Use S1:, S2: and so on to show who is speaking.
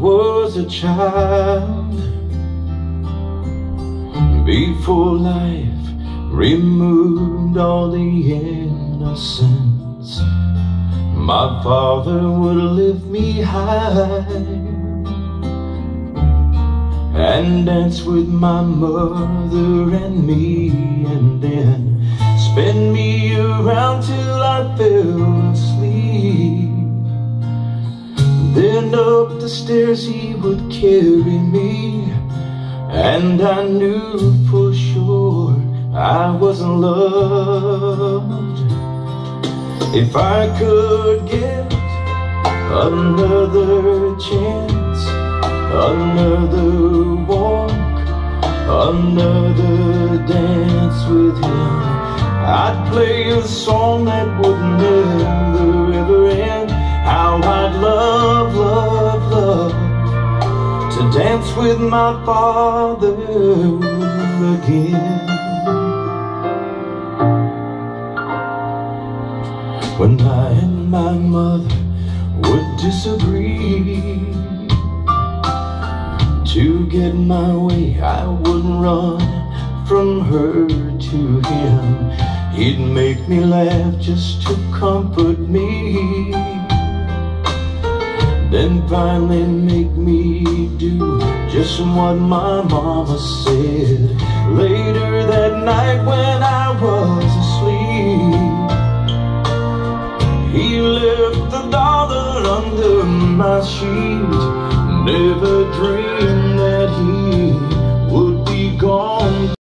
S1: was a child Before life removed all the innocence My father would lift me high And dance with my mother and me And then spin me around till I fell then up the stairs he would carry me. And I knew for sure I wasn't loved If I could get another chance Another walk, another dance with him I'd play a song that would never ever end. How I'd love, love, love To dance with my father again. When I and my mother would disagree To get my way I would run from her to him. He'd make me laugh just to comfort me Then finally make me do just what my mama said. Later that night when I was asleep He left the dollar under my sheet. Never dreamed